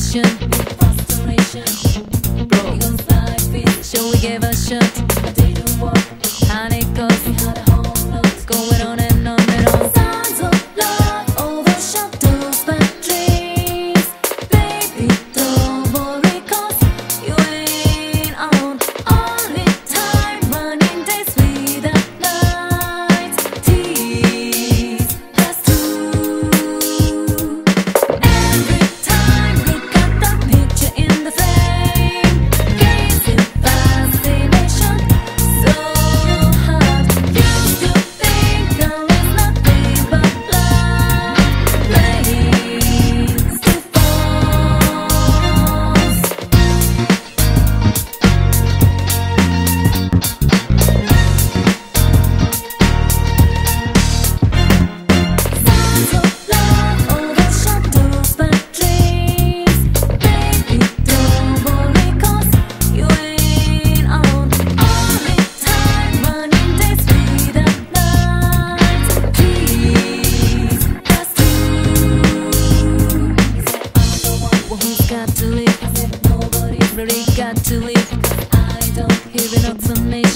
frustration. With frustration.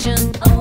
Action. Oh.